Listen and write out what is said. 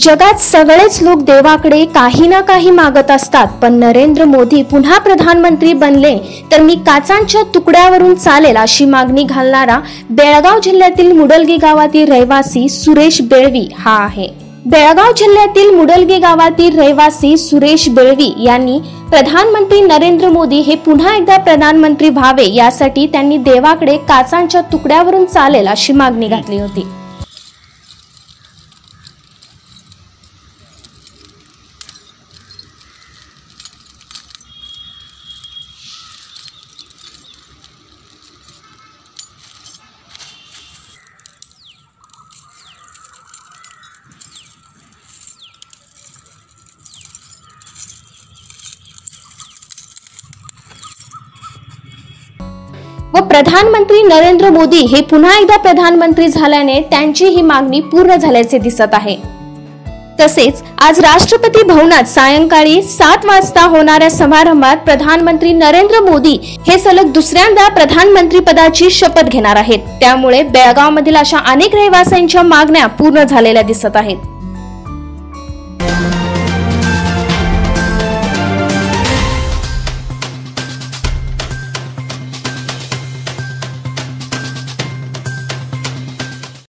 जगात सगळेच लोक देवाकडे काही ना काही मागत असतात. पण नरेंद्र मोदी पुन्हा प्रधानमंत्री बनले तर मी काचांच्या तुकड्यावरून चालेल अशी मागणी घालणारा बेळगाव जिल्ह्यातील मुडलगी गावातील रहिवासी सुरेश बेळवी हा आहे. बेळगाव जिल्ह्यातील मुडलगी गावातील रहिवासी सुरेश बेळवी यांनी प्रधानमंत्री नरेंद्र मोदी हे पुन्हा एकदा प्रधानमंत्री व्हावे यासाठी त्यांनी देवाकडे काचांच्या तुकड्यावरून चालेल अशी मागणी घातली होती. व प्रधानमंत्री नरेंद्र मोदी हे पुन्हा एकदा प्रधानमंत्री झाल्याने त्यांची ही मागणी पूर्ण झाल्याचे दिसत आहे. तसेच आज राष्ट्रपती भवनात सायंकाळी सात वाजता होणाऱ्या समारंभात प्रधानमंत्री नरेंद्र मोदी हे सलग दुसऱ्यांदा प्रधानमंत्री पदाची शपथ घेणार आहेत. त्यामुळे बेळगावमधील अशा अनेक रहिवाशांच्या मागण्या पूर्ण झालेल्या दिसत आहेत.